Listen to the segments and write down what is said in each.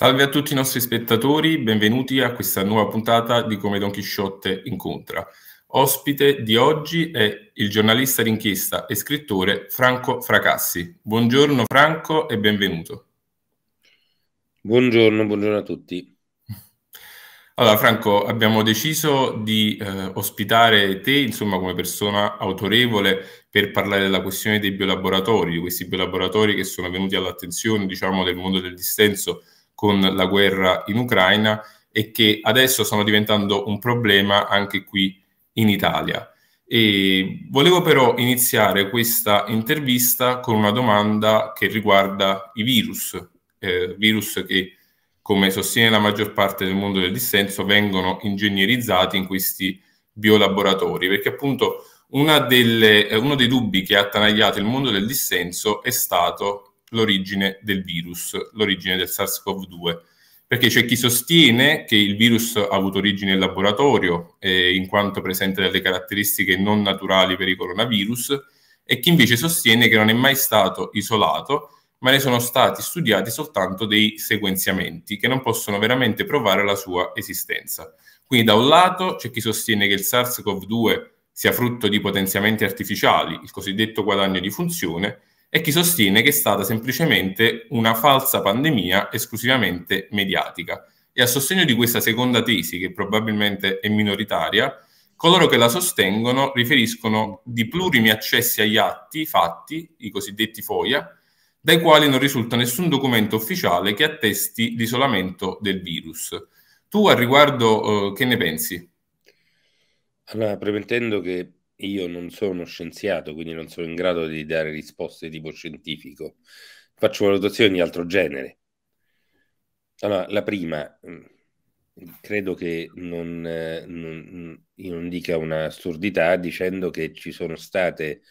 Salve a tutti i nostri spettatori, benvenuti a questa nuova puntata di Come Don Chisciotte incontra. Ospite di oggi è il giornalista d'inchiesta e scrittore Franco Fracassi. Buongiorno Franco e benvenuto. Buongiorno, buongiorno a tutti. Allora Franco, abbiamo deciso di eh, ospitare te, insomma, come persona autorevole per parlare della questione dei biolaboratori, di questi biolaboratori che sono venuti all'attenzione, diciamo, del mondo del dissenso con la guerra in Ucraina e che adesso stanno diventando un problema anche qui in Italia. E volevo però iniziare questa intervista con una domanda che riguarda i virus, eh, virus che, come sostiene la maggior parte del mondo del dissenso, vengono ingegnerizzati in questi biolaboratori, perché appunto delle, uno dei dubbi che ha attanagliato il mondo del dissenso è stato l'origine del virus, l'origine del SARS-CoV-2, perché c'è chi sostiene che il virus ha avuto origine in laboratorio, eh, in quanto presenta delle caratteristiche non naturali per i coronavirus, e chi invece sostiene che non è mai stato isolato, ma ne sono stati studiati soltanto dei sequenziamenti che non possono veramente provare la sua esistenza. Quindi da un lato c'è chi sostiene che il SARS-CoV-2 sia frutto di potenziamenti artificiali, il cosiddetto guadagno di funzione, e chi sostiene che è stata semplicemente una falsa pandemia esclusivamente mediatica. E a sostegno di questa seconda tesi, che probabilmente è minoritaria, coloro che la sostengono riferiscono di plurimi accessi agli atti fatti, i cosiddetti FOIA, dai quali non risulta nessun documento ufficiale che attesti l'isolamento del virus. Tu a riguardo eh, che ne pensi? Allora, premettendo che io non sono scienziato, quindi non sono in grado di dare risposte di tipo scientifico. Faccio valutazioni di altro genere. Allora, la prima, mm, credo che non, non, io non dica un'assurdità dicendo che ci sono state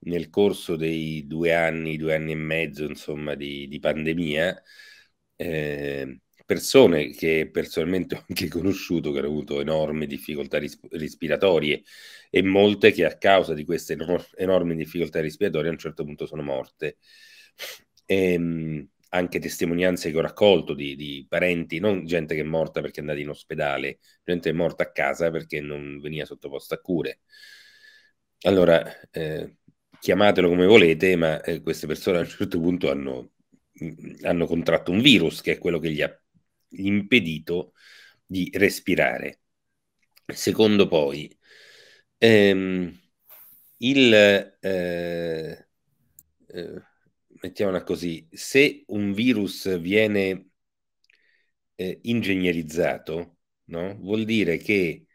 nel corso dei due anni, due anni e mezzo, insomma, di, di pandemia, eh, persone che personalmente ho anche conosciuto che hanno avuto enormi difficoltà ris- respiratorie e molte che a causa di queste enor- enormi difficoltà respiratorie a un certo punto sono morte. E, ehm, anche testimonianze che ho raccolto di, di, parenti, non gente che è morta perché è andata in ospedale, gente che è morta a casa perché non veniva sottoposta a cure. Allora, eh, chiamatelo come volete, ma eh, queste persone a un certo punto hanno, hanno contratto un virus che è quello che gli ha impedito di respirare. Secondo poi, ehm, il, eh, eh, mettiamola così, se un virus viene eh, ingegnerizzato, no? vuol dire che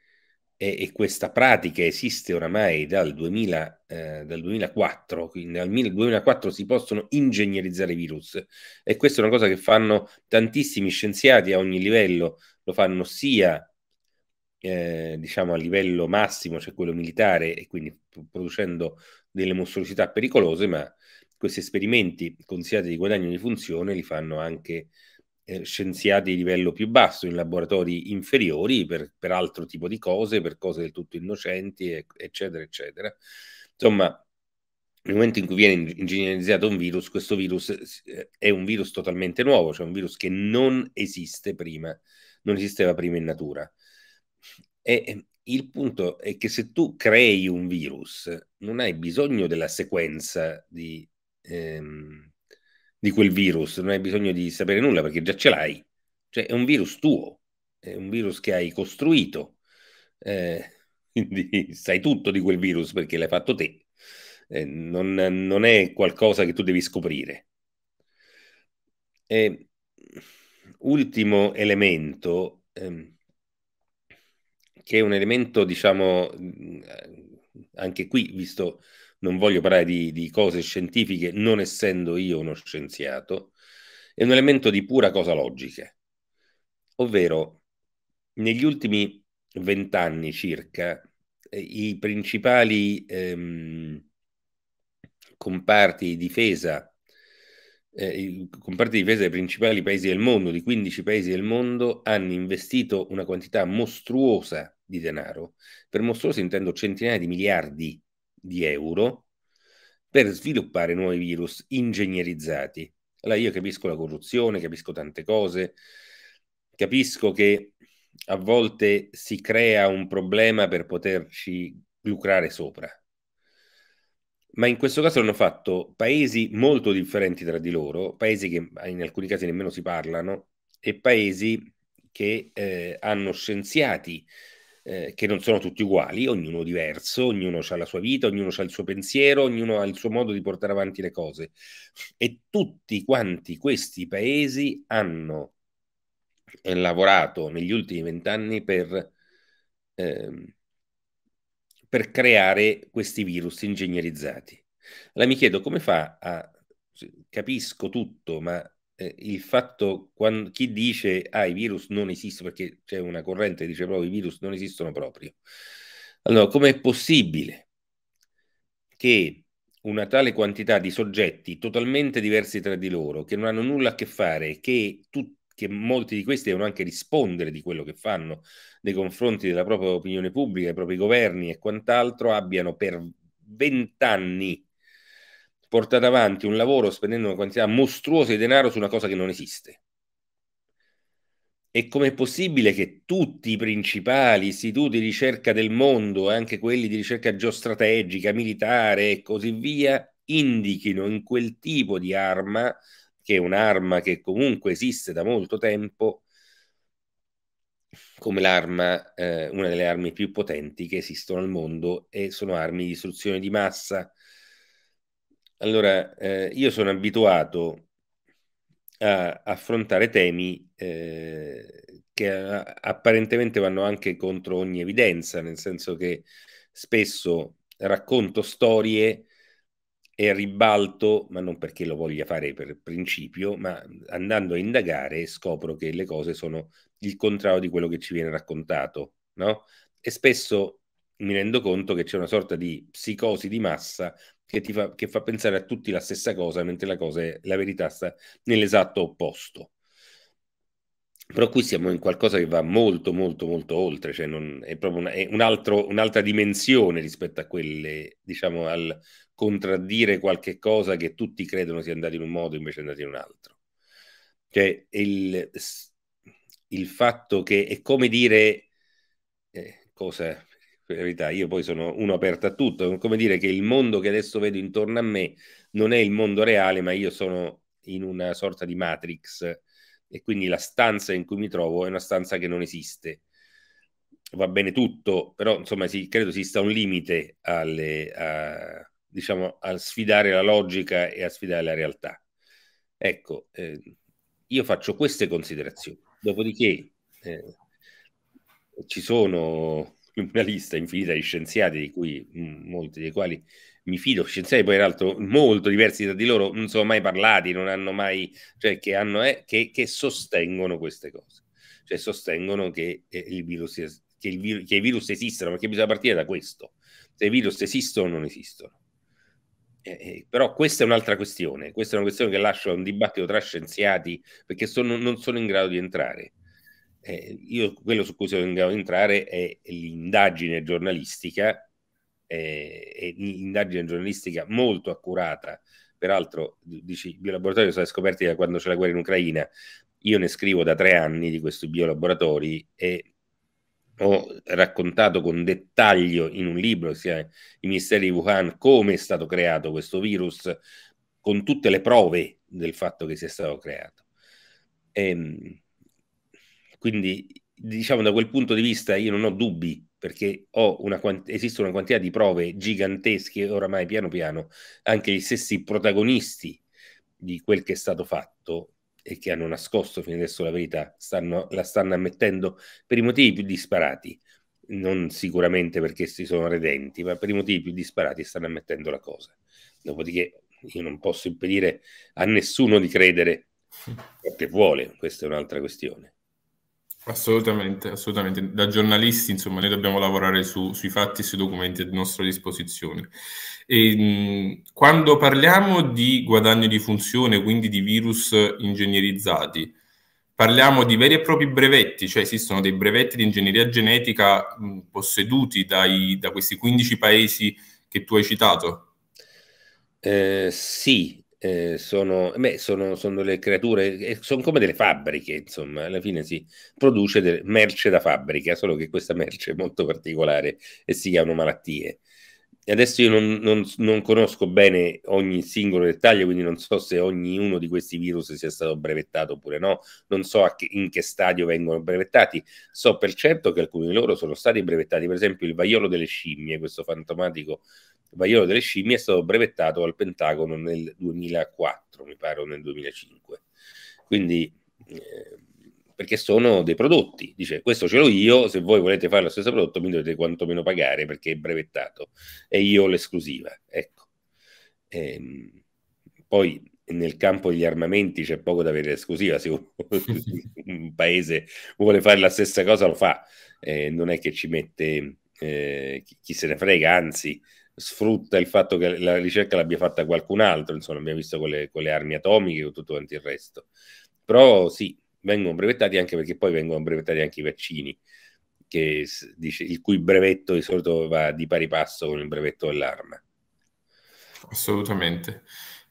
e, e, questa pratica esiste oramai dal, 2000, eh, dal 2004, quindi dal 2004 si possono ingegnerizzare i virus. E questa è una cosa che fanno tantissimi scienziati a ogni livello, lo fanno sia eh, diciamo a livello massimo, cioè quello militare, e quindi producendo delle mostruosità pericolose, ma questi esperimenti considerati di guadagno di funzione li fanno anche eh, scienziati di livello più basso, in laboratori inferiori per, per, altro tipo di cose, per cose del tutto innocenti, eccetera, eccetera. Insomma, nel momento in cui viene ingegnerizzato un virus, questo virus eh, è un virus totalmente nuovo, cioè un virus che non esiste prima, non esisteva prima in natura. E il punto è che se tu crei un virus, non hai bisogno della sequenza di, ehm, di quel virus, non hai bisogno di sapere nulla perché già ce l'hai. Cioè è un virus tuo, è un virus che hai costruito, eh, quindi sai tutto di quel virus perché l'hai fatto te. Eh, non, non, è qualcosa che tu devi scoprire. E, ultimo elemento, ehm, che è un elemento, diciamo, anche qui, visto non voglio parlare di, di cose scientifiche, non essendo io uno scienziato, è un elemento di pura cosa logica. Ovvero, negli ultimi vent'anni circa, eh, i principali ehm, comparti di difesa, eh, i comparti di difesa dei principali paesi del mondo, di 15 paesi del mondo, hanno investito una quantità mostruosa di denaro. Per mostruoso intendo centinaia di miliardi di euro per sviluppare nuovi virus ingegnerizzati. Allora io capisco la corruzione, capisco tante cose, capisco che a volte si crea un problema per poterci lucrare sopra. Ma in questo caso hanno fatto paesi molto differenti tra di loro, paesi che in alcuni casi nemmeno si parlano, e paesi che eh, hanno scienziati eh, che non sono tutti uguali, ognuno diverso, ognuno ha la sua vita, ognuno ha il suo pensiero, ognuno ha il suo modo di portare avanti le cose. E tutti quanti questi paesi hanno eh, lavorato negli ultimi vent'anni per, eh, per creare questi virus ingegnerizzati. Allora mi chiedo come fa a... Capisco tutto, ma eh, il fatto quando chi dice ah i virus non esistono perché c'è una corrente che dice proprio i virus non esistono proprio allora com'è possibile che una tale quantità di soggetti totalmente diversi tra di loro che non hanno nulla a che fare che, tu, che molti di questi devono anche rispondere di quello che fanno nei confronti della propria opinione pubblica, dei propri governi e quant'altro abbiano per vent'anni portato avanti un lavoro spendendo una quantità mostruosa di denaro su una cosa che non esiste. E com'è possibile che tutti i principali istituti di ricerca del mondo, anche quelli di ricerca geostrategica, militare e così via, indichino in quel tipo di arma, che è un'arma che comunque esiste da molto tempo, come l'arma, eh, una delle armi più potenti che esistono al mondo e sono armi di distruzione di massa allora, eh, io sono abituato a affrontare temi eh, che apparentemente vanno anche contro ogni evidenza, nel senso che spesso racconto storie e ribalto, ma non perché lo voglia fare per principio, ma andando a indagare scopro che le cose sono il contrario di quello che ci viene raccontato, no? E spesso mi rendo conto che c'è una sorta di psicosi di massa che, ti fa, che fa pensare a tutti la stessa cosa, mentre la, cosa è, la verità sta nell'esatto opposto. Però qui siamo in qualcosa che va molto, molto, molto oltre, cioè non, è proprio una, è un altro, un'altra dimensione rispetto a quelle, diciamo, al contraddire qualche cosa che tutti credono sia andato in un modo invece è andato in un altro. Cioè, il, il fatto che è come dire, eh, cosa, verità, io poi sono uno aperto a tutto, come dire che il mondo che adesso vedo intorno a me non è il mondo reale, ma io sono in una sorta di matrix e quindi la stanza in cui mi trovo è una stanza che non esiste. Va bene tutto, però insomma sì, credo esista un limite alle, a, diciamo, a sfidare la logica e a sfidare la realtà. Ecco, eh, io faccio queste considerazioni. Dopodiché eh, ci sono una lista infinita di scienziati, di cui mm, molti dei quali mi fido, scienziati poi peraltro molto diversi da di loro, non sono mai parlati, non hanno mai, cioè che, hanno, eh, che, che sostengono queste cose, cioè sostengono che, eh, il virus, che, il vir- che i virus esistono, perché bisogna partire da questo, se i virus esistono o non esistono. Eh, eh, però questa è un'altra questione, questa è una questione che lascia un dibattito tra scienziati perché sono, non sono in grado di entrare eh, io quello su cui sono in entrare è l'indagine giornalistica, eh, l'indagine giornalistica molto accurata. Peraltro, dici, il biolaboratorio sono scoperti da quando c'è la guerra in Ucraina. Io ne scrivo da tre anni di questi biolaboratori e ho raccontato con dettaglio in un libro, sia I misteri di Wuhan, come è stato creato questo virus, con tutte le prove del fatto che sia stato creato. E, ehm, quindi, diciamo, da quel punto di vista io non ho dubbi perché una quant- esiste una quantità di prove gigantesche oramai piano piano anche gli stessi protagonisti di quel che è stato fatto e che hanno nascosto fino adesso la verità stanno, la stanno ammettendo per i motivi più disparati. Non sicuramente perché si sono redenti ma per i motivi più disparati stanno ammettendo la cosa. Dopodiché io non posso impedire a nessuno di credere che vuole questa è un'altra questione Assolutamente, assolutamente. Da giornalisti, insomma, noi dobbiamo lavorare su, sui fatti e sui documenti a nostra disposizione. E, mh, quando parliamo di guadagno di funzione, quindi di virus ingegnerizzati, parliamo di veri e propri brevetti, cioè esistono dei brevetti di ingegneria genetica mh, posseduti dai, da questi 15 paesi che tu hai citato? Eh, sì, eh, sono, beh, sono, sono delle creature, eh, sono come delle fabbriche, insomma, alla fine si produce merce da fabbrica, solo che questa merce è molto particolare e si chiamano malattie adesso io non, non, non, conosco bene ogni singolo dettaglio, quindi non so se ognuno di questi virus sia stato brevettato oppure no, non so che, in che stadio vengono brevettati, so per certo che alcuni di loro sono stati brevettati, per esempio il vaiolo delle scimmie, questo fantomatico vaiolo delle scimmie è stato brevettato al Pentagono nel 2004, mi pare, o nel 2005. Quindi... Eh, perché sono dei prodotti. Dice, questo ce l'ho io, se voi volete fare lo stesso prodotto mi dovete quantomeno pagare perché è brevettato e io ho l'esclusiva. Ecco. Ehm, poi nel campo degli armamenti c'è poco da avere l'esclusiva, se un paese vuole fare la stessa cosa lo fa, eh, non è che ci mette eh, chi, se ne frega, anzi sfrutta il fatto che la ricerca l'abbia fatta qualcun altro, insomma abbiamo visto con le armi atomiche e tutto quanto il resto. Però sì, vengono brevettati anche perché poi vengono brevettati anche i vaccini, che, dice, il cui brevetto di solito va di pari passo con il brevetto dell'arma. Assolutamente.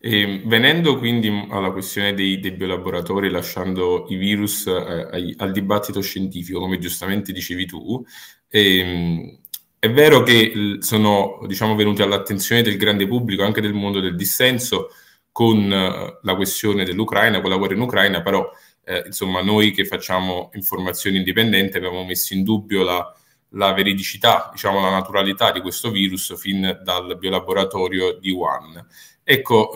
E venendo quindi alla questione dei, dei biolaboratori, lasciando i virus eh, ai, al dibattito scientifico, come giustamente dicevi tu, ehm, è vero che sono diciamo, venuti all'attenzione del grande pubblico, anche del mondo del dissenso, con uh, la questione dell'Ucraina, con la guerra in Ucraina, però eh, insomma, noi che facciamo informazioni indipendenti abbiamo messo in dubbio la, la veridicità, diciamo la naturalità di questo virus fin dal biolaboratorio di Wuhan. Ecco,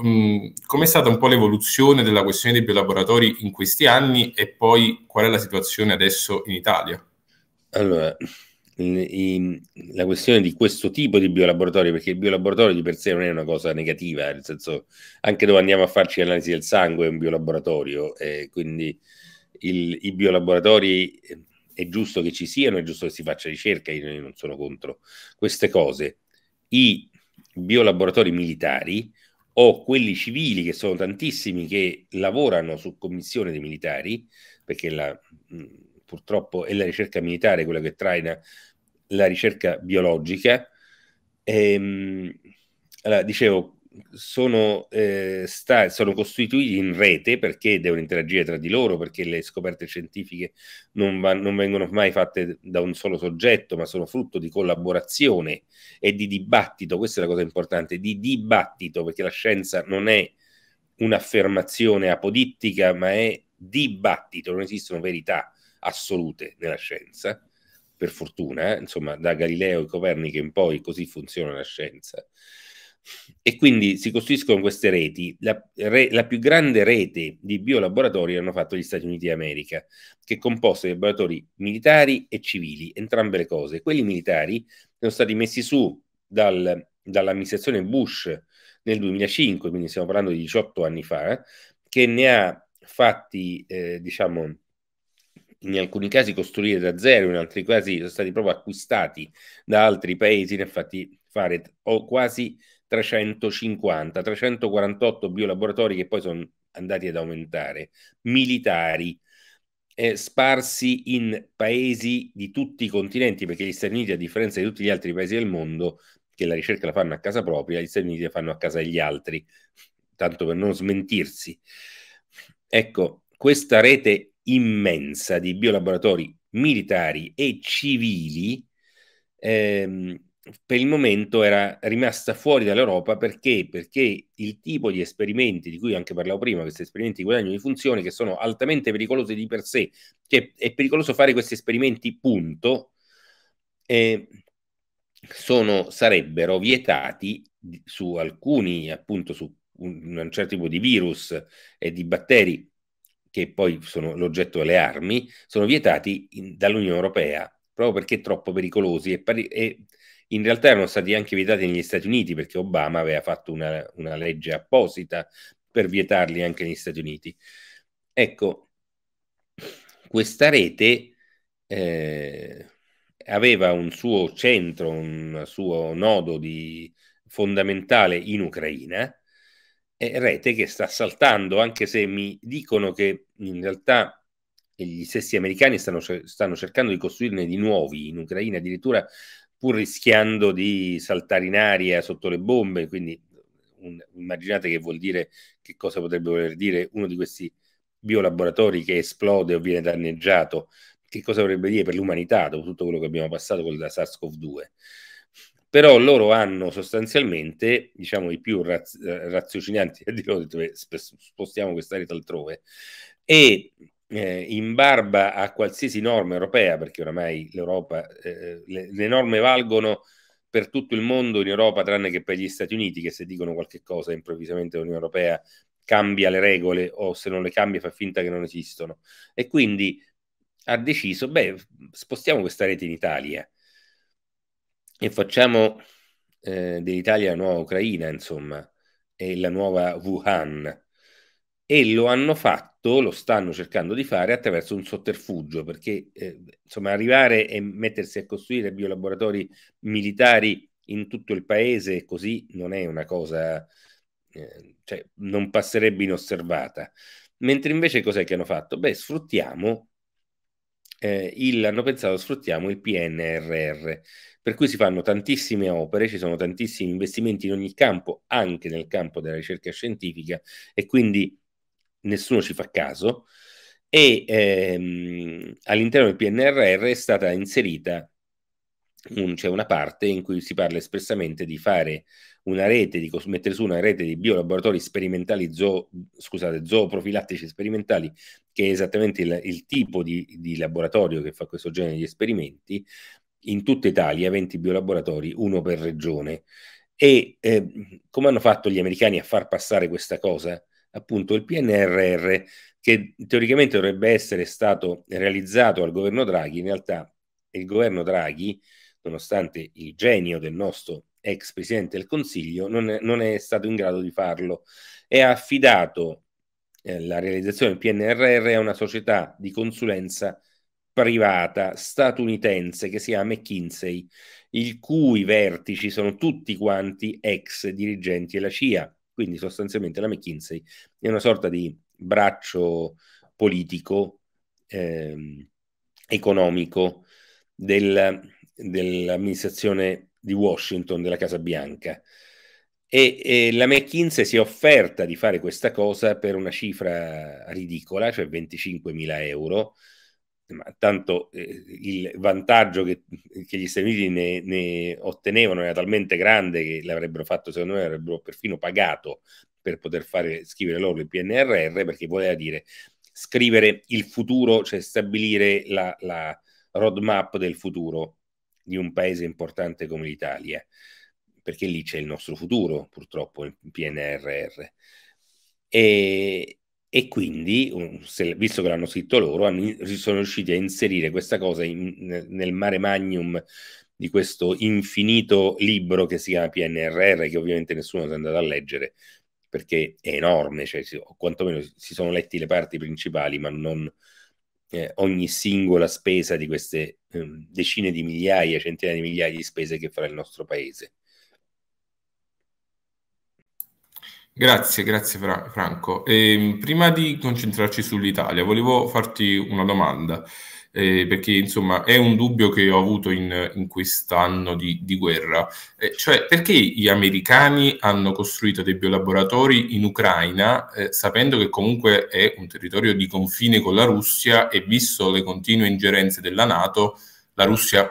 com'è stata un po' l'evoluzione della questione dei biolaboratori in questi anni e poi qual è la situazione adesso in Italia? Allora, la questione di questo tipo di biolaboratorio, perché il biolaboratorio di per sé non è una cosa negativa, nel senso anche dove andiamo a farci l'analisi del sangue è un biolaboratorio, eh, quindi il, i biolaboratori eh, è giusto che ci siano, è giusto che si faccia ricerca, io non sono contro queste cose. I biolaboratori militari o quelli civili, che sono tantissimi che lavorano su commissione dei militari, perché la purtroppo è la ricerca militare quella che traina la ricerca biologica. E, ehm, allora, dicevo, sono, eh, sta, sono, costituiti in rete perché devono interagire tra di loro, perché le scoperte scientifiche non, va, non, vengono mai fatte da un solo soggetto, ma sono frutto di collaborazione e di dibattito. Questa è la cosa importante, di dibattito, perché la scienza non è un'affermazione apodittica, ma è dibattito, non esistono verità assolute nella scienza, per fortuna, eh? insomma, da Galileo e Copernico in poi così funziona la scienza. E quindi si costruiscono queste reti. La, re, la, più grande rete di biolaboratori hanno fatto gli Stati Uniti d'America, che è composta di laboratori militari e civili, entrambe le cose. Quelli militari sono stati messi su dal, dall'amministrazione Bush nel 2005, quindi stiamo parlando di 18 anni fa, che ne ha fatti, eh, diciamo, in alcuni casi costruire da zero, in altri casi sono stati proprio acquistati da altri paesi, infatti fare o quasi 350, 348 biolaboratori che poi sono andati ad aumentare, militari, eh, sparsi in paesi di tutti i continenti, perché gli Stati Uniti, a differenza di tutti gli altri paesi del mondo, che la ricerca la fanno a casa propria, gli Stati Uniti la fanno a casa degli altri, tanto per non smentirsi. Ecco, questa rete immensa di biolaboratori militari e civili ehm, per il momento era rimasta fuori dall'Europa perché? perché il tipo di esperimenti di cui anche parlavo prima, questi esperimenti di guadagno di funzione che sono altamente pericolosi di per sé, che è pericoloso fare questi esperimenti punto, eh, sono, sarebbero vietati su alcuni, appunto su un, un certo tipo di virus e di batteri che poi sono l'oggetto delle armi, sono vietati in, dall'Unione Europea proprio perché troppo pericolosi e, pari- e, in realtà erano stati anche vietati negli Stati Uniti perché Obama aveva fatto una, una legge apposita per vietarli anche negli Stati Uniti. Ecco, questa rete eh, aveva un suo centro, un suo nodo di, fondamentale in Ucraina rete che sta saltando, anche se mi dicono che in realtà gli stessi americani stanno, stanno cercando di costruirne di nuovi in Ucraina, addirittura pur rischiando di saltare in aria sotto le bombe, quindi un, immaginate che vuol dire, che cosa potrebbe voler dire uno di questi biolaboratori che esplode o viene danneggiato, che cosa vorrebbe dire per l'umanità dopo tutto quello che abbiamo passato con la SARS-CoV-2. Però loro hanno sostanzialmente, diciamo, i più raz- raziocinanti, di loro spostiamo questa rete altrove, e eh, in barba a qualsiasi norma europea, perché oramai l'Europa, eh, le, le, norme valgono per tutto il mondo in Europa, tranne che per gli Stati Uniti, che se dicono qualche cosa improvvisamente l'Unione Europea cambia le regole o se non le cambia fa finta che non esistono. E quindi ha deciso, beh, spostiamo questa rete in Italia e facciamo eh, dell'Italia la nuova Ucraina, insomma, e la nuova Wuhan. E lo hanno fatto, lo stanno cercando di fare attraverso un sotterfugio, perché eh, insomma arrivare e mettersi a costruire biolaboratori militari in tutto il paese così non è una cosa, eh, cioè non passerebbe inosservata. Mentre invece cos'è che hanno fatto? Beh, sfruttiamo eh, il, hanno pensato sfruttiamo il PNRR, per cui si fanno tantissime opere, ci sono tantissimi investimenti in ogni campo, anche nel campo della ricerca scientifica, e quindi nessuno ci fa caso. E ehm, all'interno del PNRR è stata inserita un, c'è una parte in cui si parla espressamente di fare una rete, di mettere su una rete di biolaboratori sperimentali, zoo, scusate, zooprofilattici sperimentali, che è esattamente il, il tipo di, di, laboratorio che fa questo genere di esperimenti, in tutta Italia, 20 biolaboratori, uno per regione. E eh, come hanno fatto gli americani a far passare questa cosa? Appunto il PNRR, che teoricamente dovrebbe essere stato realizzato al governo Draghi, in realtà il governo Draghi nonostante il genio del nostro ex presidente del Consiglio, non è, non è stato in grado di farlo e ha affidato eh, la realizzazione del PNRR a una società di consulenza privata statunitense che si chiama McKinsey, il cui vertici sono tutti quanti ex dirigenti della CIA. Quindi sostanzialmente la McKinsey è una sorta di braccio politico, ehm, economico del, dell'amministrazione di Washington, della Casa Bianca. E, la McKinsey si è offerta di fare questa cosa per una cifra ridicola, cioè 25.000 euro, ma tanto eh, il vantaggio che, che, gli Stati Uniti ne, ne, ottenevano era talmente grande che l'avrebbero fatto, secondo me, avrebbero perfino pagato per poter fare, scrivere loro il PNRR, perché voleva dire scrivere il futuro, cioè stabilire la, la roadmap del futuro di un paese importante come l'Italia, perché lì c'è il nostro futuro, purtroppo, in PNRR. E, e quindi, se, visto che l'hanno scritto loro, hanno, sono riusciti a inserire questa cosa in, nel mare magnum di questo infinito libro che si chiama PNRR, che ovviamente nessuno si è andato a leggere perché è enorme, cioè, o quantomeno si sono letti le parti principali, ma non eh, ogni singola spesa di queste eh, decine di migliaia, centinaia di migliaia di spese che farà il nostro paese. Grazie, grazie Fra- Franco. E, ehm, prima di concentrarci sull'Italia, volevo farti una domanda eh, perché insomma è un dubbio che ho avuto in, in quest'anno di, di guerra, eh, cioè perché gli americani hanno costruito dei biolaboratori in Ucraina eh, sapendo che comunque è un territorio di confine con la Russia e visto le continue ingerenze della Nato, la Russia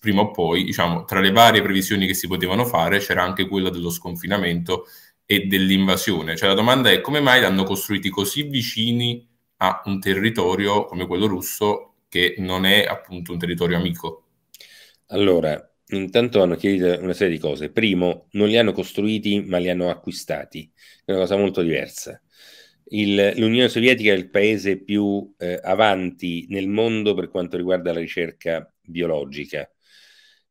prima o poi, diciamo, tra le varie previsioni che si potevano fare c'era anche quella dello sconfinamento e dell'invasione. Cioè la domanda è come mai l'hanno costruiti così vicini a un territorio come quello russo che non è appunto un territorio amico? Allora, intanto hanno chiesto una serie di cose. Primo, non li hanno costruiti, ma li hanno acquistati. È una cosa molto diversa. Il, L'Unione Sovietica è il paese più eh, avanti nel mondo per quanto riguarda la ricerca biologica.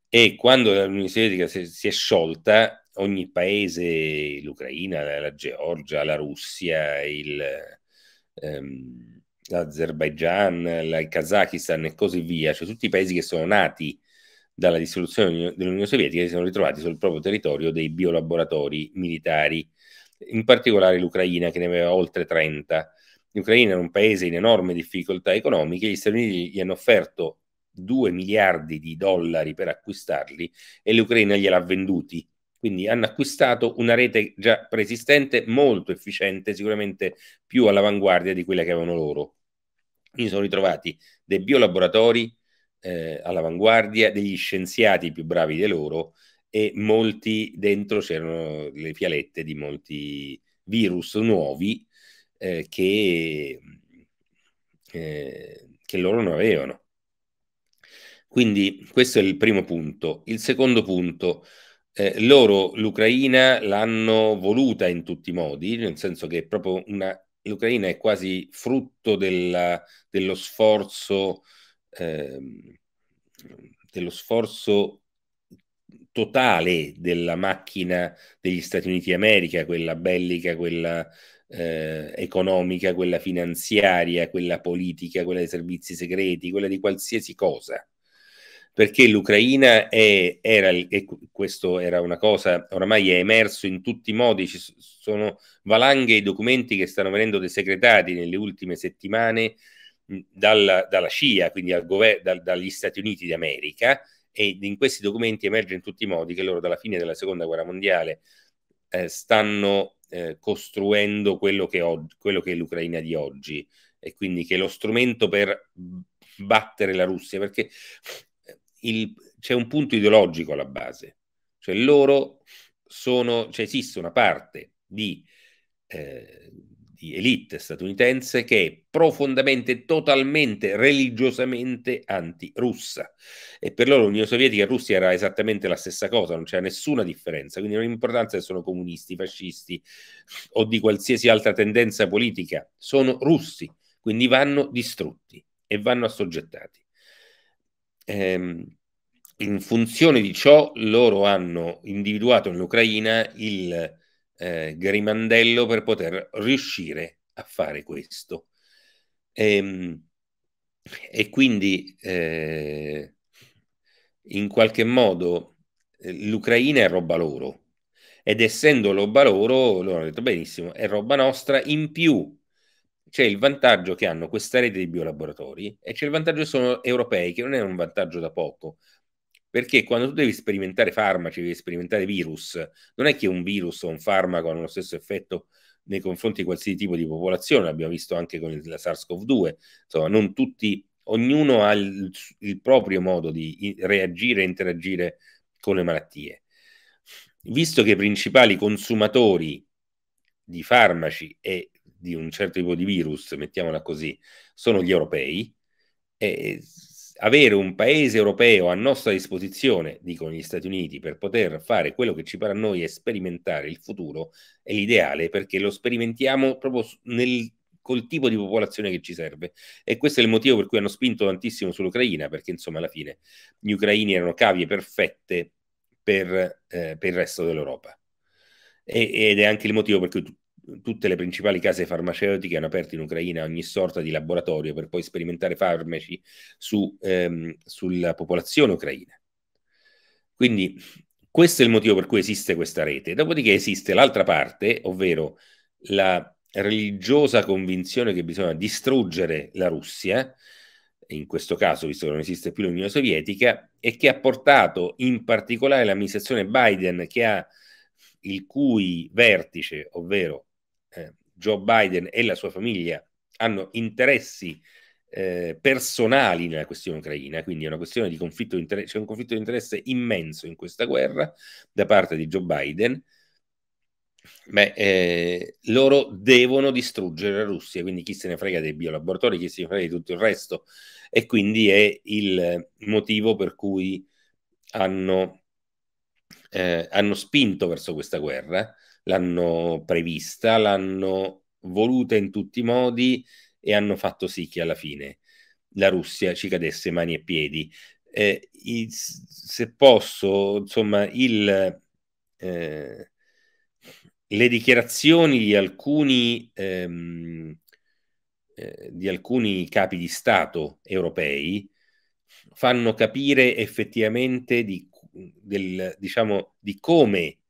E quando l'Unione Sovietica si, si è sciolta, ogni paese, l'Ucraina, la, la Georgia, la Russia, il, ehm, l'Azerbaigian, il Kazakistan e così via, cioè tutti i paesi che sono nati dalla dissoluzione dell'Unione Sovietica si sono ritrovati sul proprio territorio dei biolaboratori militari, in particolare l'Ucraina che ne aveva oltre 30. L'Ucraina è un paese in enorme difficoltà economiche, gli Stati Uniti gli hanno offerto 2 miliardi di dollari per acquistarli e l'Ucraina gliel'ha venduti Quindi hanno acquistato una rete già preesistente molto efficiente, sicuramente più all'avanguardia di quella che avevano loro. Quindi sono ritrovati dei biolaboratori eh, all'avanguardia, degli scienziati più bravi di loro e molti dentro c'erano le fialette di molti virus nuovi eh, che, eh, che loro non avevano. Quindi questo è il primo punto. Il secondo punto, eh, loro l'Ucraina l'hanno voluta in tutti i modi, nel senso che proprio una, l'Ucraina è quasi frutto della, dello sforzo, eh, dello sforzo totale della macchina degli Stati Uniti d'America, quella bellica, quella eh, economica, quella finanziaria, quella politica, quella dei servizi segreti, quella di qualsiasi cosa perché l'Ucraina è, era, e questo era una cosa, oramai è emerso in tutti i modi, ci sono valanghe di documenti che stanno venendo desecretati nelle ultime settimane dalla, dalla CIA, quindi gover- dal, dagli Stati Uniti d'America, e in questi documenti emerge in tutti i modi che loro dalla fine della seconda guerra mondiale eh, stanno eh, costruendo quello che, oggi, quello che è l'Ucraina di oggi e quindi che è lo strumento per battere la Russia, perché il, c'è un punto ideologico alla base, cioè loro sono, cioè esiste una parte di, eh, di elite statunitense che è profondamente, totalmente, religiosamente anti-russa. E per loro l'Unione Sovietica e Russia era esattamente la stessa cosa, non c'era nessuna differenza, quindi non ha importanza se sono comunisti, fascisti o di qualsiasi altra tendenza politica, sono russi, quindi vanno distrutti e vanno assoggettati. Ehm, in funzione di ciò, loro hanno individuato nell'Ucraina il eh, grimandello per poter riuscire a fare questo. E, ehm, e quindi eh, in qualche modo eh, l'Ucraina è roba loro ed essendo roba loro, loro hanno detto benissimo, è roba nostra, in più c'è il vantaggio che hanno questa rete di biolaboratori e c'è il vantaggio che sono europei, che non è un vantaggio da poco, perché quando tu devi sperimentare farmaci, devi sperimentare virus, non è che un virus o un farmaco hanno lo stesso effetto nei confronti di qualsiasi tipo di popolazione, l'abbiamo visto anche con la SARS-CoV-2, insomma, non tutti, ognuno ha il, il proprio modo di reagire e interagire con le malattie. Visto che i principali consumatori di farmaci e di un certo tipo di virus, mettiamola così, sono gli europei, e avere un paese europeo a nostra disposizione, dicono gli Stati Uniti, per poter fare quello che ci pare a noi e sperimentare il futuro è l'ideale perché lo sperimentiamo proprio nel, col tipo di popolazione che ci serve. E questo è il motivo per cui hanno spinto tantissimo sull'Ucraina, perché insomma alla fine gli ucraini erano cavie perfette per, eh, per il resto dell'Europa. Ed è anche il motivo per cui tutte le principali case farmaceutiche hanno aperto in Ucraina ogni sorta di laboratorio per poi sperimentare farmaci su, ehm, sulla popolazione ucraina. Quindi questo è il motivo per cui esiste questa rete. Dopodiché esiste l'altra parte, ovvero la religiosa convinzione che bisogna distruggere la Russia, in questo caso, visto che non esiste più l'Unione Sovietica, e che ha portato in particolare l'amministrazione Biden, che ha il cui vertice, ovvero Joe Biden e la sua famiglia hanno interessi eh, personali nella questione ucraina, quindi è una questione di conflitto di interesse, c'è un conflitto di interesse immenso in questa guerra da parte di Joe Biden. Beh, eh, loro devono distruggere la Russia, quindi chi se ne frega dei biolaboratori, chi se ne frega di tutto il resto, e quindi è il motivo per cui hanno, eh, hanno spinto verso questa guerra l'hanno prevista, l'hanno voluta in tutti i modi e hanno fatto sì che alla fine la Russia ci cadesse mani e piedi. Eh, il, se posso, insomma, il, eh, le dichiarazioni di alcuni, ehm, eh, di alcuni capi di Stato europei fanno capire effettivamente di, del, diciamo, di come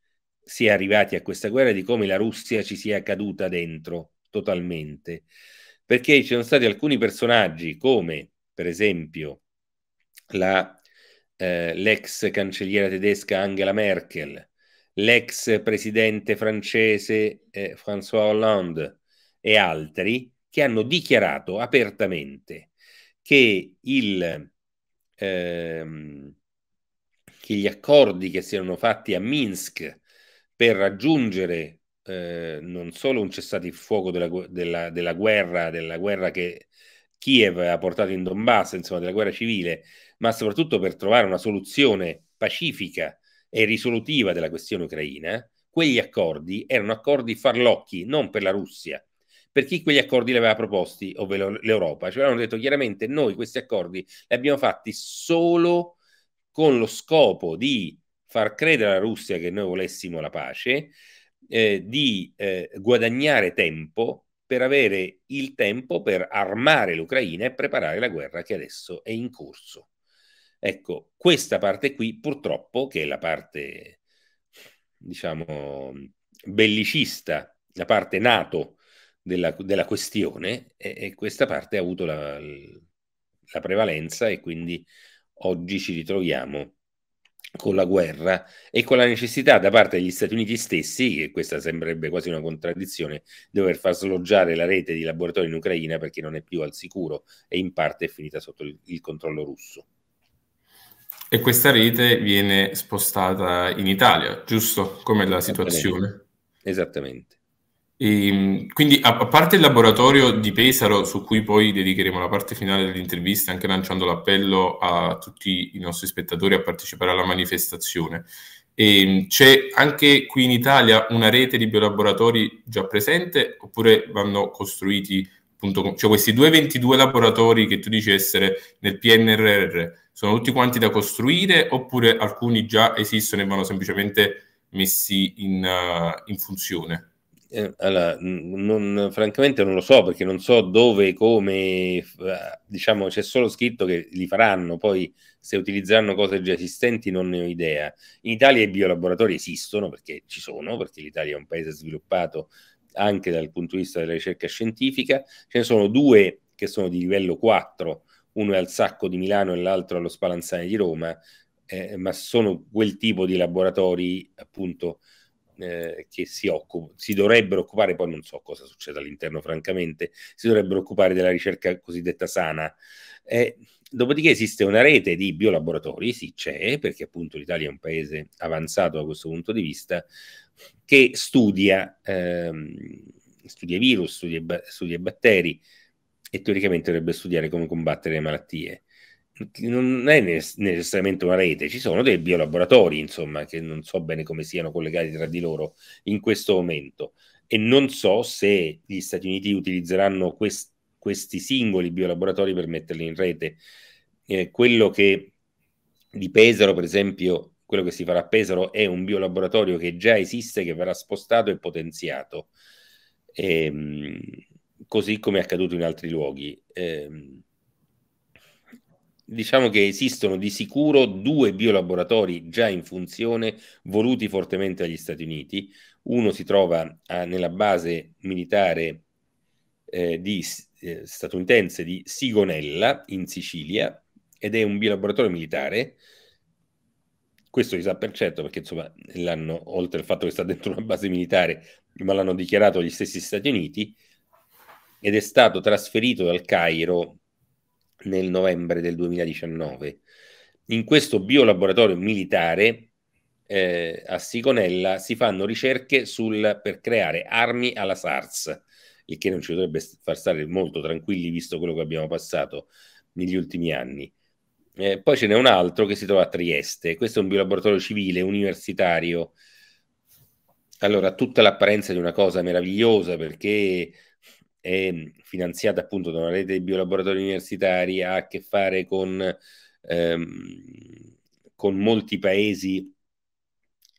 si è arrivati a questa guerra, di come la Russia ci sia caduta dentro totalmente. Perché ci sono stati alcuni personaggi come per esempio eh, l'ex cancelliera tedesca Angela Merkel, l'ex presidente francese eh, François Hollande e altri che hanno dichiarato apertamente che, il, ehm, che gli accordi che si erano fatti a Minsk per raggiungere eh, non solo un cessate il fuoco della, della, della, guerra, della guerra che Kiev ha portato in Donbass, insomma, della guerra civile, ma soprattutto per trovare una soluzione pacifica e risolutiva della questione ucraina, quegli accordi erano accordi farlocchi, non per la Russia. Per chi quegli accordi li aveva proposti, ovvero l'Europa, ci avevano detto chiaramente noi questi accordi li abbiamo fatti solo con lo scopo di far credere alla Russia che noi volessimo la pace, eh, di eh, guadagnare tempo per avere il tempo per armare l'Ucraina e preparare la guerra che adesso è in corso. Ecco, questa parte qui purtroppo, che è la parte, diciamo, bellicista, la parte nato della, della questione, e, e, questa parte ha avuto la, la prevalenza e quindi oggi ci ritroviamo con la guerra e con la necessità da parte degli Stati Uniti stessi, e questa sembrerebbe quasi una contraddizione, di dover far sloggiare la rete di laboratori in Ucraina perché non è più al sicuro e in parte è finita sotto il, il controllo russo. E questa rete viene spostata in Italia, giusto? Com'è la situazione? Esattamente. E, ehm, quindi a, a, parte il laboratorio di Pesaro, su cui poi dedicheremo la parte finale dell'intervista, anche lanciando l'appello a tutti i nostri spettatori a partecipare alla manifestazione, e, ehm, c'è anche qui in Italia una rete di biolaboratori già presente oppure vanno costruiti appunto, cioè questi 222 laboratori che tu dici essere nel PNRR, sono tutti quanti da costruire oppure alcuni già esistono e vanno semplicemente messi in, uh, in funzione? Eh, allora, non, francamente non lo so perché non so dove, come, diciamo c'è solo scritto che li faranno, poi se utilizzeranno cose già esistenti non ne ho idea. In Italia i biolaboratori esistono perché ci sono, perché l'Italia è un paese sviluppato anche dal punto di vista della ricerca scientifica. Ce ne sono due che sono di livello 4, uno è al Sacco di Milano e l'altro allo Spallanzani di Roma, eh, ma sono quel tipo di laboratori appunto eh, che si, occup- si dovrebbero occupare, poi non so cosa succede all'interno francamente, si dovrebbero occupare della ricerca cosiddetta sana. Eh, dopodiché esiste una rete di biolaboratori, sì c'è, perché appunto l'Italia è un paese avanzato da questo punto di vista, che studia, ehm, studia virus, studia, studia batteri e teoricamente dovrebbe studiare come combattere le malattie non è necessariamente una rete, ci sono dei biolaboratori, insomma, che non so bene come siano collegati tra di loro in questo momento e non so se gli Stati Uniti utilizzeranno quest- questi singoli biolaboratori per metterli in rete. Eh, quello che di Pesaro, per esempio, quello che si farà a Pesaro è un biolaboratorio che già esiste, che verrà spostato e potenziato, ehm, così come è accaduto in altri luoghi. Ehm, diciamo che esistono di sicuro due biolaboratori già in funzione, voluti fortemente dagli Stati Uniti. Uno si trova a, nella base militare eh, di, eh, statunitense di Sigonella, in Sicilia, ed è un biolaboratorio militare. Questo si sa per certo perché, insomma, l'hanno, oltre al fatto che sta dentro una base militare, ma l'hanno dichiarato gli stessi Stati Uniti, ed è stato trasferito dal Cairo nel novembre del 2019. In questo biolaboratorio militare eh, a Sigonella si fanno ricerche sul, per creare armi alla SARS, il che non ci dovrebbe far stare molto tranquilli visto quello che abbiamo passato negli ultimi anni. Eh, poi ce n'è un altro che si trova a Trieste, questo è un biolaboratorio civile universitario. Allora, tutta l'apparenza di una cosa meravigliosa perché è finanziata appunto da una rete di biolaboratori universitari, ha a che fare con, ehm, con molti paesi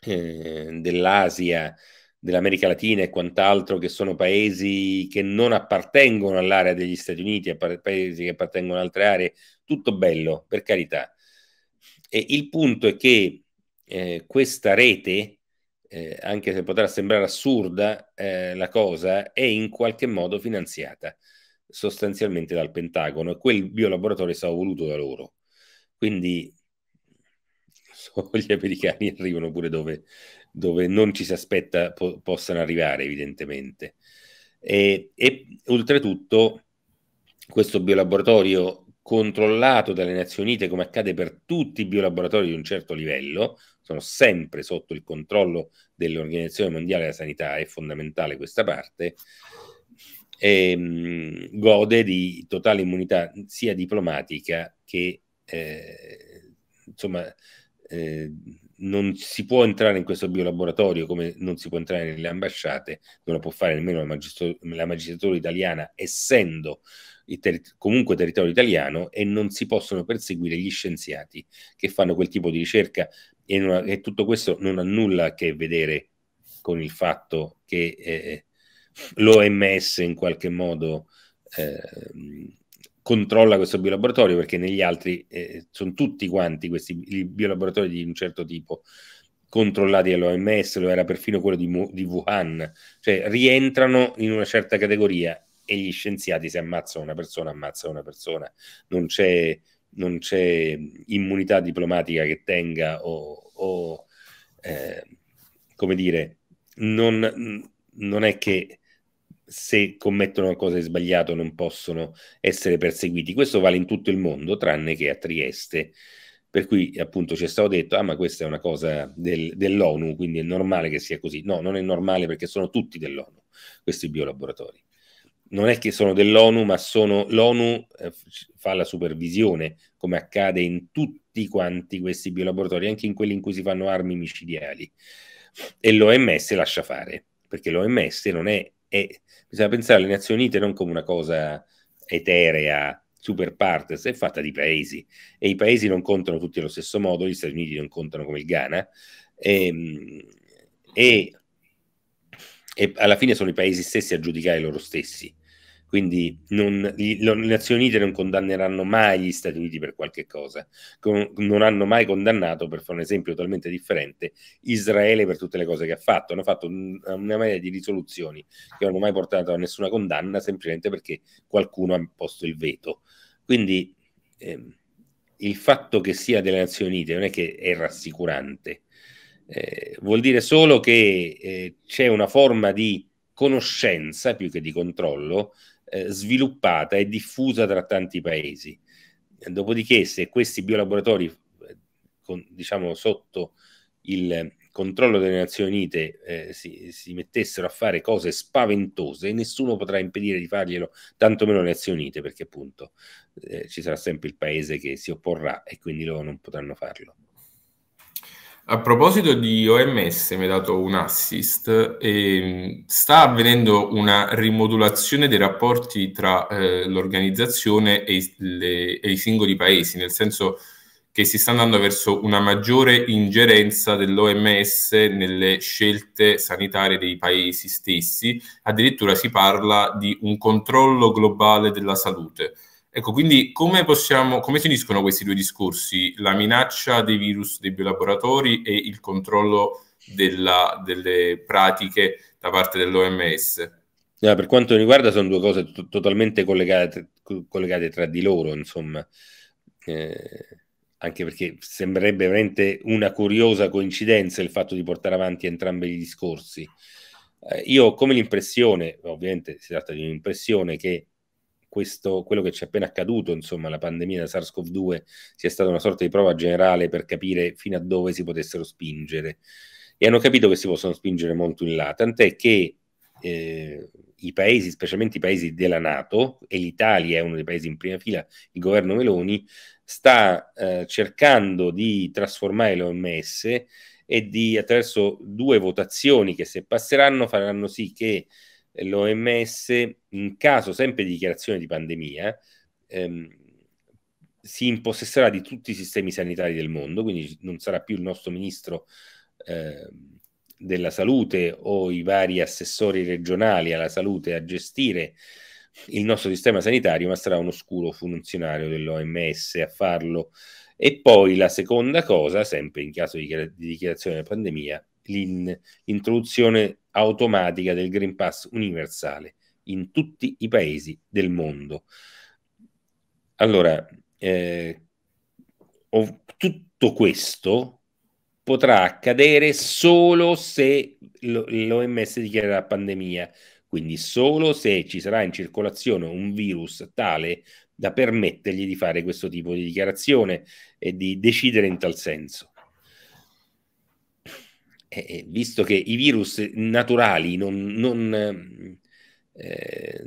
eh, dell'Asia, dell'America Latina e quant'altro, che sono paesi che non appartengono all'area degli Stati Uniti, paesi che appartengono ad altre aree, tutto bello, per carità. E il punto è che eh, questa rete eh, anche se potrà sembrare assurda eh, la cosa, è in qualche modo finanziata sostanzialmente dal Pentagono e quel biolaboratorio è stato voluto da loro. Quindi addosso. Gli americani arrivano pure dove, dove non ci si aspetta po- possano arrivare, evidentemente. E, e oltretutto questo biolaboratorio controllato dalle Nazioni Unite, come accade per tutti i biolaboratori di un certo livello, sono sempre sotto il controllo dell'Organizzazione Mondiale della Sanità, è fondamentale questa parte, e, mh, gode di totale immunità sia diplomatica che eh, insomma eh, non si può entrare in questo biolaboratorio come non si può entrare nelle ambasciate, non lo può fare nemmeno la magistratura italiana, essendo ter- comunque territorio italiano e non si possono perseguire gli scienziati che fanno quel tipo di ricerca e, ha, e tutto questo non ha nulla a che vedere con il fatto che eh, l'OMS in qualche modo eh, controlla questo biolaboratorio perché negli altri eh, sono tutti quanti questi biolaboratori di un certo tipo controllati dall'OMS, lo era perfino quello di, di Wuhan, cioè rientrano in una certa categoria e gli scienziati se ammazzano una persona, ammazzano una persona, non c'è, non c'è immunità diplomatica che tenga o, o eh, come dire, non, non è che se commettono qualcosa di sbagliato non possono essere perseguiti. Questo vale in tutto il mondo, tranne che a Trieste. Per cui appunto ci è stato detto, ah ma questa è una cosa del, dell'ONU, quindi è normale che sia così. No, non è normale perché sono tutti dell'ONU, questi biolaboratori. Non è che sono dell'ONU, ma sono l'ONU eh, fa la supervisione, come accade in tutti quanti questi biolaboratori, anche in quelli in cui si fanno armi micidiali. E l'OMS lascia fare, perché l'OMS non è, è bisogna pensare alle Nazioni Unite non come una cosa eterea, super partes, è fatta di paesi e i paesi non contano tutti allo stesso modo, gli Stati Uniti non contano come il Ghana ehm, e, e alla fine sono i paesi stessi a giudicare loro stessi quindi non, gli, le Nazioni Unite non condanneranno mai gli Stati Uniti per qualche cosa, con, non hanno mai condannato, per fare un esempio totalmente differente, Israele per tutte le cose che ha fatto. Hanno fatto un, una media di risoluzioni che non hanno mai portato a nessuna condanna semplicemente perché qualcuno ha posto il veto. Quindi eh, il fatto che sia delle Nazioni Unite non è che è rassicurante, eh, vuol dire solo che eh, c'è una forma di conoscenza più che di controllo eh, sviluppata e diffusa tra tanti paesi. Dopodiché, se questi biolaboratori, eh, con, diciamo, sotto il controllo delle Nazioni Unite eh, si, si, mettessero a fare cose spaventose, nessuno potrà impedire di farglielo, tantomeno le Nazioni Unite, perché appunto eh, ci sarà sempre il paese che si opporrà e quindi loro non potranno farlo. A proposito di OMS, mi ha dato un assist, e sta avvenendo una rimodulazione dei rapporti tra eh, l'organizzazione e le, e i, singoli paesi, nel senso che si sta andando verso una maggiore ingerenza dell'OMS nelle scelte sanitarie dei paesi stessi, addirittura si parla di un controllo globale della salute. Ecco, quindi come possiamo, come si uniscono questi due discorsi? La minaccia dei virus dei biolaboratori e il controllo della, delle pratiche da parte dell'OMS? No, per quanto mi riguarda sono due cose t- totalmente collegate, collegate, tra di loro, insomma, eh, anche perché sembrerebbe veramente una curiosa coincidenza il fatto di portare avanti entrambi i discorsi. Eh, io ho come l'impressione, ovviamente si tratta di un'impressione, che questo, quello che ci è appena accaduto, insomma, la pandemia da SARS-CoV-2 sia stata una sorta di prova generale per capire fino a dove si potessero spingere. E hanno capito che si possono spingere molto in là, tant'è che eh, i paesi, specialmente i paesi della Nato, e l'Italia è uno dei paesi in prima fila, il governo Meloni, sta eh, cercando di trasformare l'OMS e di, attraverso due votazioni che se passeranno faranno sì che l'OMS, in caso sempre di dichiarazione di pandemia, ehm, si impossesserà di tutti i sistemi sanitari del mondo, quindi non sarà più il nostro ministro eh, della salute o i vari assessori regionali alla salute a gestire il nostro sistema sanitario, ma sarà un oscuro funzionario dell'OMS a farlo. E poi la seconda cosa, sempre in caso di, di dichiarazione della pandemia, l'introduzione automatica del Green Pass universale in tutti i paesi del mondo. Allora, eh, tutto questo potrà accadere solo se l'OMS dichiarerà pandemia, quindi solo se ci sarà in circolazione un virus tale da permettergli di fare questo tipo di dichiarazione e di decidere in tal senso. E, visto che i virus naturali non, non eh,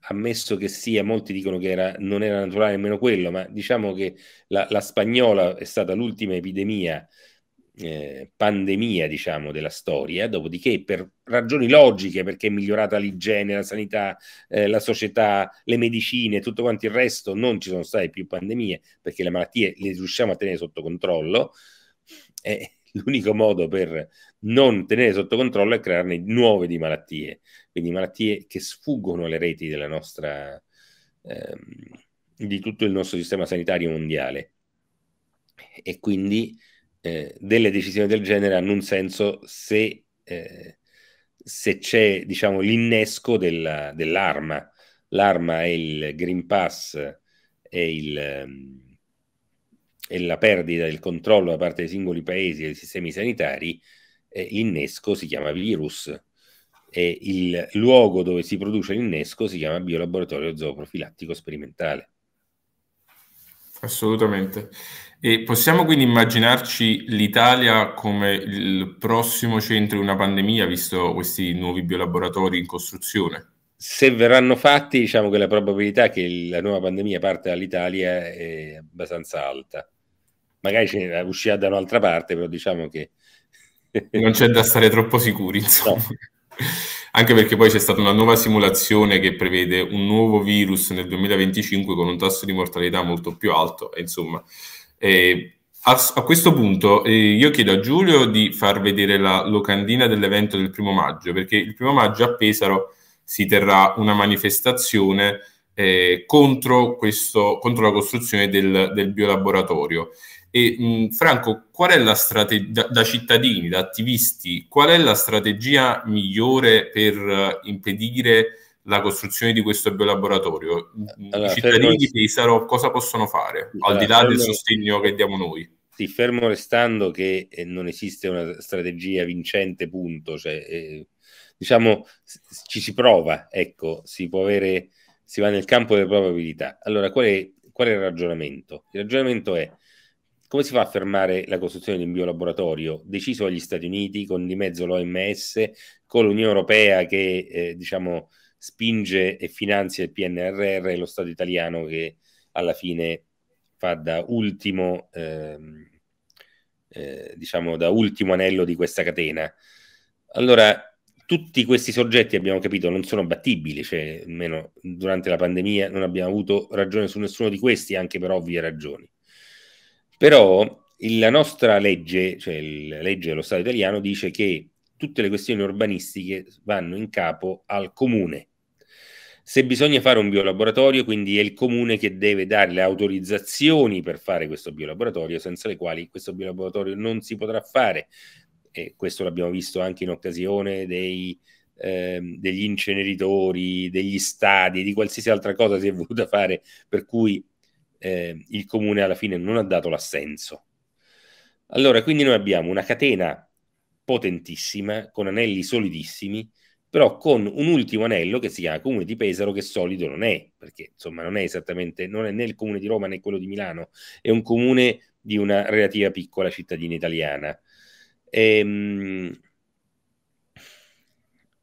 ammesso che sia, molti dicono che era, non era naturale nemmeno quello, ma diciamo che la, la spagnola è stata l'ultima epidemia eh, pandemia, diciamo, della storia, dopodiché per ragioni logiche, perché è migliorata l'igiene, la sanità, eh, la società, le medicine, tutto quanto il resto, non ci sono state più pandemie, perché le malattie le riusciamo a tenere sotto controllo. Eh, l'unico modo per non tenere sotto controllo è crearne nuove di malattie, quindi malattie che sfuggono alle reti della nostra, ehm, di tutto il nostro sistema sanitario mondiale. E quindi eh, delle decisioni del genere hanno un senso se, eh, se c'è diciamo, l'innesco della, dell'arma. L'arma è il Green Pass e, il, ehm, e la perdita del controllo da parte dei singoli paesi e dei sistemi sanitari, eh, l'innesco si chiama virus e il luogo dove si produce l'innesco si chiama biolaboratorio zooprofilattico sperimentale. Assolutamente. E possiamo quindi immaginarci l'Italia come il prossimo centro di una pandemia, visto questi nuovi biolaboratori in costruzione? Se verranno fatti, diciamo che la probabilità che la nuova pandemia parte dall'Italia è abbastanza alta. Magari ce uscirà da un'altra parte, però diciamo che... non c'è da stare troppo sicuri, insomma. No. Anche perché poi c'è stata una nuova simulazione che prevede un nuovo virus nel 2025 con un tasso di mortalità molto più alto. E insomma, eh, a, a, questo punto eh, io chiedo a Giulio di far vedere la locandina dell'evento del primo maggio, perché il primo maggio a Pesaro si terrà una manifestazione eh, contro, questo, contro la costruzione del, del biolaboratorio. E mh, Franco, qual è la strategia da, da, cittadini, da attivisti, qual è la strategia migliore per uh, impedire la costruzione di questo biolaboratorio? Allora, I cittadini di Pesaro cosa possono fare, allora, al di là fermo... del sostegno che diamo noi? Sì, fermo restando che eh, non esiste una strategia vincente, punto. Cioè, eh, diciamo, ci si prova, ecco, si può avere, si va nel campo delle probabilità. Allora, qual è, qual è il ragionamento? Il ragionamento è come si fa a fermare la costruzione di un biolaboratorio deciso dagli Stati Uniti con di mezzo l'OMS, con l'Unione Europea che eh, diciamo spinge e finanzia il PNRR e lo Stato italiano che alla fine fa da ultimo, ehm, eh, diciamo, da ultimo anello di questa catena. Allora, tutti questi soggetti abbiamo capito non sono battibili, cioè almeno durante la pandemia non abbiamo avuto ragione su nessuno di questi, anche per ovvie ragioni. Però la nostra legge, cioè la legge dello Stato italiano, dice che tutte le questioni urbanistiche vanno in capo al comune. Se bisogna fare un biolaboratorio, quindi è il comune che deve dare le autorizzazioni per fare questo biolaboratorio, senza le quali questo biolaboratorio non si potrà fare. E questo l'abbiamo visto anche in occasione dei, eh, degli inceneritori, degli stadi, di qualsiasi altra cosa si è voluta fare, per cui eh, il comune alla fine non ha dato l'assenso. Allora, quindi noi abbiamo una catena potentissima, con anelli solidissimi, però con un ultimo anello che si chiama Comune di Pesaro, che solido non è, perché insomma non è esattamente, non è né il comune di Roma né quello di Milano, è un comune di una relativa piccola cittadina italiana. Ehm,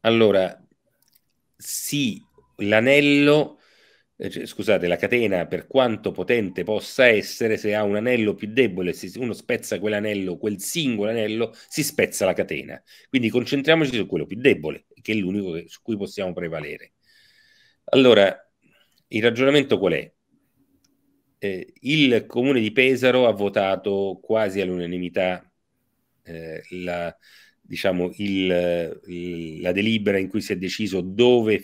allora, sì, l'anello eh, cioè, scusate, la catena, per quanto potente possa essere, se ha un anello più debole, se uno spezza quell'anello, quel singolo anello, si spezza la catena. Quindi concentriamoci su quello più debole, che è l'unico che, su cui possiamo prevalere. Allora, il ragionamento qual è? Eh, il comune di Pesaro ha votato quasi all'unanimità eh, la, diciamo, il, il, la delibera in cui si è deciso dove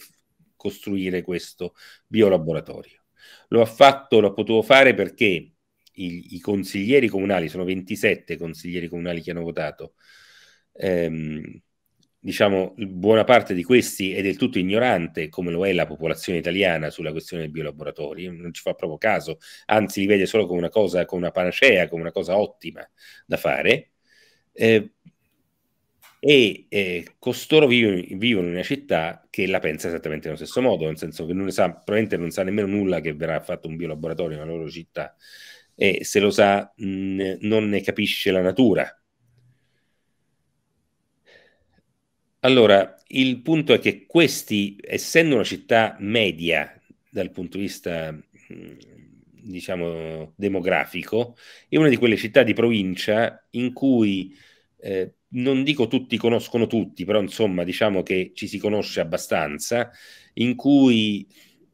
costruire questo biolaboratorio. Lo ha fatto, l'ha potuto fare perché i, i, consiglieri comunali, sono 27 consiglieri comunali che hanno votato, ehm, diciamo buona parte di questi è del tutto ignorante, come lo è la popolazione italiana sulla questione dei biolaboratori, non ci fa proprio caso, anzi li vede solo come una cosa, come una panacea, come una cosa ottima da fare. Eh, e eh, costoro vivono, vivono, in una città che la pensa esattamente nello stesso modo, nel senso che non ne sa, probabilmente non sa nemmeno nulla che verrà fatto un biolaboratorio nella loro città e se lo sa mh, non ne capisce la natura. Allora, il punto è che questi, essendo una città media dal punto di vista, diciamo, demografico, è una di quelle città di provincia in cui eh, non dico tutti conoscono tutti, però insomma diciamo che ci si conosce abbastanza, in cui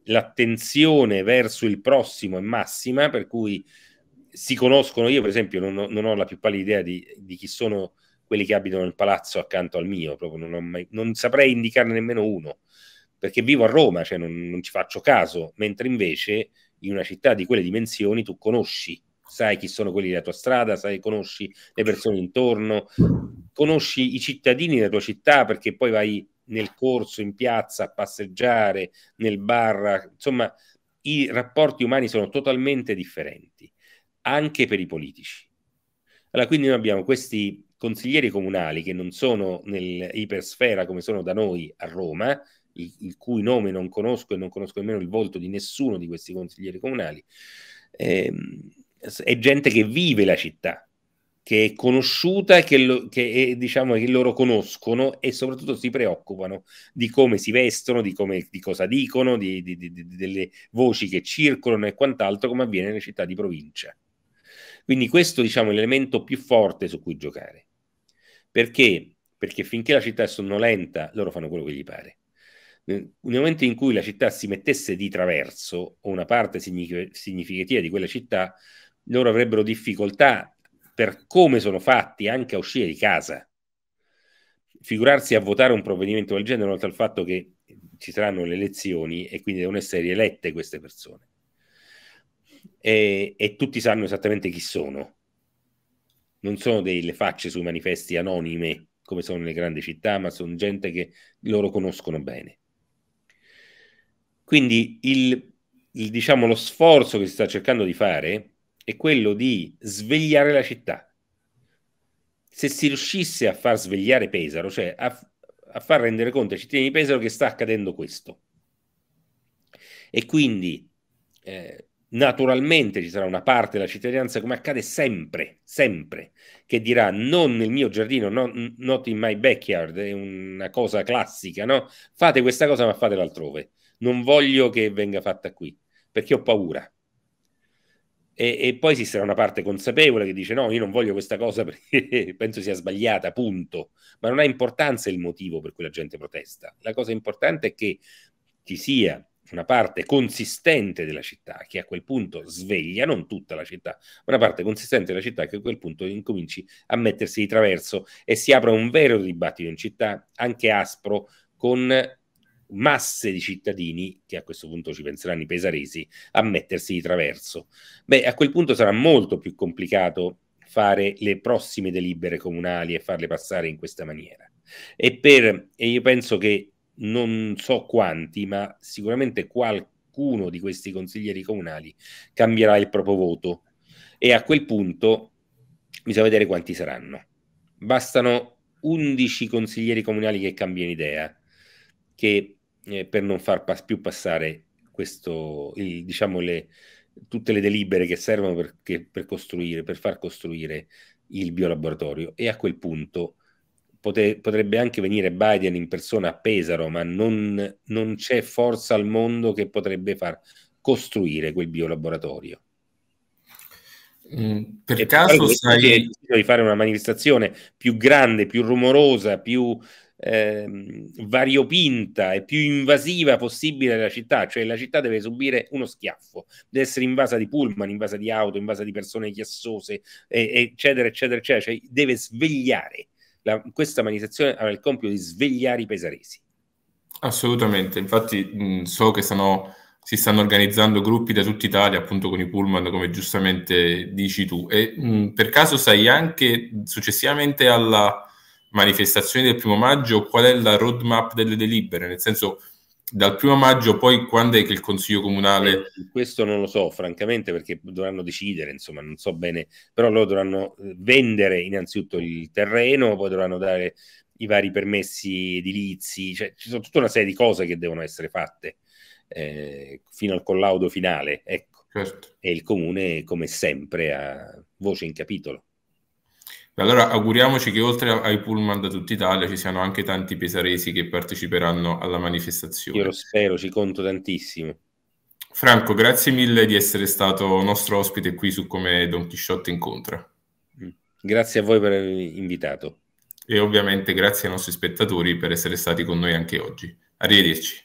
l'attenzione verso il prossimo è massima, per cui si conoscono, io per esempio non ho, non ho la più pallida idea di, di, chi sono quelli che abitano nel palazzo accanto al mio, proprio non, mai, non saprei indicarne nemmeno uno, perché vivo a Roma, cioè non, non ci faccio caso, mentre invece in una città di quelle dimensioni tu conosci sai chi sono quelli della tua strada, sai, conosci le persone intorno, conosci i cittadini della tua città perché poi vai nel corso, in piazza, a passeggiare, nel bar, insomma, i rapporti umani sono totalmente differenti, anche per i politici. Allora, quindi noi abbiamo questi consiglieri comunali che non sono nell'ipersfera come sono da noi a Roma, il, il, cui nome non conosco e non conosco nemmeno il volto di nessuno di questi consiglieri comunali. Ehm, è gente che vive la città, che è conosciuta che, lo, che, è, diciamo, che loro conoscono e soprattutto si preoccupano di come si vestono, di, come, di cosa dicono, di, di, delle voci che circolano e quant'altro, come avviene nelle città di provincia. Quindi questo diciamo, è l'elemento più forte su cui giocare. Perché? Perché finché la città è sonnolenta, loro fanno quello che gli pare. Nel momento in cui la città si mettesse di traverso, o una parte significativa di quella città, loro avrebbero difficoltà per come sono fatti anche a uscire di casa. Figurarsi a votare un provvedimento del genere, oltre al fatto che ci saranno le elezioni e quindi devono essere rielette queste persone. E, e tutti sanno esattamente chi sono. Non sono delle facce sui manifesti anonime come sono nelle grandi città, ma sono gente che loro conoscono bene. Quindi il, il, diciamo, lo sforzo che si sta cercando di fare è quello di svegliare la città. Se si riuscisse a far svegliare Pesaro, cioè a, a far rendere conto ai cittadini di Pesaro che sta accadendo questo, e quindi eh, naturalmente ci sarà una parte della cittadinanza, come accade sempre, sempre, che dirà non nel mio giardino, no, not in my backyard, è una cosa classica, no? Fate questa cosa ma fatela altrove. Non voglio che venga fatta qui, perché ho paura. E, e, poi esisterà una parte consapevole che dice no, io non voglio questa cosa perché penso sia sbagliata, punto. Ma non ha importanza il motivo per cui la gente protesta. La cosa importante è che ci sia una parte consistente della città che a quel punto sveglia, non tutta la città, ma una parte consistente della città che a quel punto incominci a mettersi di traverso e si apre un vero dibattito in città, anche aspro, con masse di cittadini, che a questo punto ci penseranno i pesaresi, a mettersi di traverso. Beh, a quel punto sarà molto più complicato fare le prossime delibere comunali e farle passare in questa maniera. E, per, e io penso che non so quanti, ma sicuramente qualcuno di questi consiglieri comunali cambierà il proprio voto e a quel punto bisogna vedere quanti saranno. Bastano 11 consiglieri comunali che cambiano idea, che eh, per non far pas- più passare questo, il, diciamo le, tutte le delibere che servono per, che, per, costruire, per far costruire il biolaboratorio e a quel punto pote, potrebbe anche venire Biden in persona a Pesaro, ma non, non c'è forza al mondo che potrebbe far costruire quel biolaboratorio. Mm, per e caso sai... di fare una manifestazione più grande, più rumorosa, più eh, variopinta e più invasiva possibile della città, cioè la città deve subire uno schiaffo, deve essere invasa di pullman, invasa di auto, invasa di persone chiassose, eccetera, eccetera, eccetera, cioè deve svegliare. La, questa manifestazione avrà il compito di svegliare i pesaresi. Assolutamente, infatti mh, so che stanno, si stanno organizzando gruppi da tutta Italia, appunto con i pullman, come giustamente dici tu. E mh, per caso sai anche successivamente alla manifestazioni del primo maggio, qual è la roadmap delle delibere? Nel senso, dal primo maggio, poi quando è che il Consiglio Comunale... Eh, questo non lo so, francamente, perché dovranno decidere, insomma, non so bene, però loro dovranno eh, vendere innanzitutto il terreno, poi dovranno dare i vari permessi edilizi, cioè ci sono tutta una serie di cose che devono essere fatte eh, fino al collaudo finale, ecco. Certo. E il comune, come sempre, ha voce in capitolo. Allora auguriamoci che oltre ai pullman da tutta Italia ci siano anche tanti pesaresi che parteciperanno alla manifestazione. Io lo spero, ci conto tantissimo. Franco, grazie mille di essere stato nostro ospite qui su come Don Chisciotte incontra. Mm. Grazie a voi per avermi invitato. E ovviamente grazie ai nostri spettatori per essere stati con noi anche oggi. Arrivederci.